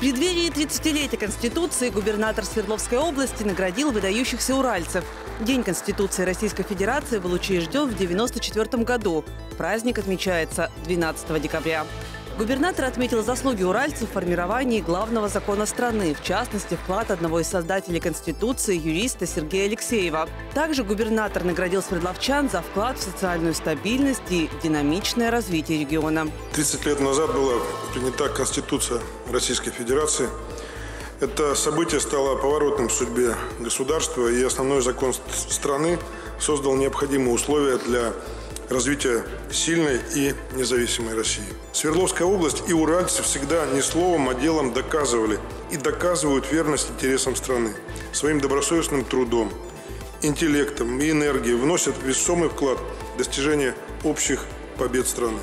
преддверии 30-летия Конституции губернатор Свердловской области наградил выдающихся уральцев. День Конституции Российской Федерации был учрежден в 1994 году. Праздник отмечается 12 декабря. Губернатор отметил заслуги уральцев в формировании главного закона страны, в частности, вклад одного из создателей Конституции, юриста Сергея Алексеева. Также губернатор наградил свердловчан за вклад в социальную стабильность и динамичное развитие региона. 30 лет назад была принята Конституция Российской Федерации. Это событие стало поворотным в судьбе государства, и основной закон страны создал необходимые условия для развития сильной и независимой России. Свердловская область и уральцы всегда не словом, а делом доказывали и доказывают верность интересам страны. Своим добросовестным трудом, интеллектом и энергией вносят весомый вклад в достижение общих побед страны.